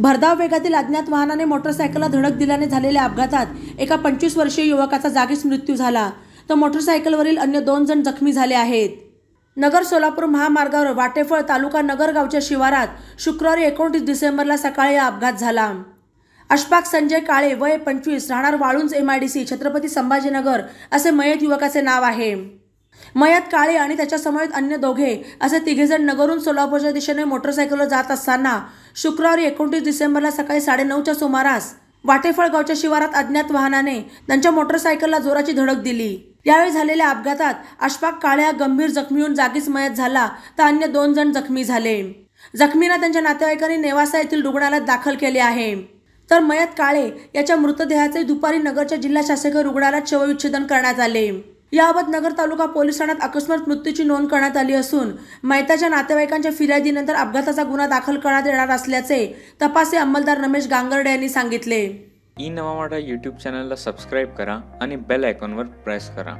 भरधाव वेगातील अज्ञात वाहनाने मोटरसायकलला धडक दिल्याने झालेल्या अपघातात एका पंचवीस वर्षीय युवकाचा जागीच मृत्यू झाला. तर मोटरसायकलवरील अन्य दोन जण जखमी झाले आहेत. नगर सोलापूर महामार्गावर वाटेफळ तालुका नगरगावच्या शिवारात शुक्रवारी एकोणतीस डिसेंबरला सकाळी हा अपघात झाला. अशफाक संजय काळे वय पंचवीस राहणार वाळुंज सी छत्रपती संभाजीनगर असे मयत युवकाचे नाव आहे. मयत काळे आणि त्याच्यासमोर अन्य दोघे असे तिघेजण नगरून सोलापूरच्या दिशेने मोटरसायकलवर जात असताना शुक्रवारी एकोणतीस डिसेंबरला सकाळी साडेनऊच्या सुमारास वाटेफळ गावच्या शिवारात अज्ञात वाहनाने त्यांच्या मोटरसायकलला जोराची धडक दिली. यावेळी झालेल्या अपघातात अशफाक काळे हा गंभीर जखमी होऊन जागीच मयत झाला तर अन्य दोन जण जखमी झाले. जखमींना त्यांच्या नातेवाईकांनी नेवासा येथील रुग्णालयात दाखल केले आहे. तर मयत काळे याच्या मृतदेहाचे दुपारी नगरच्या जिल्हा शासकीय रुग्णालयात शवविच्छेदन करण्यात आले. याबाबत नगर तालुका पोलीस ठाण्यात अकस्मात मृत्यूची नोंद करण्यात आली असून मैताच्या नातेवाईकांच्या फिर्यादीनंतर अपघाताचा गुन्हा दाखल करण्यात येणार असल्याचे तपासे अंमलदार रमेश गांगर्डे यांनी सांगितले. ई नवा यूट्यूब चॅनलला सबस्क्राईब करा आणि बेल आयकॉनवर प्रेस करा.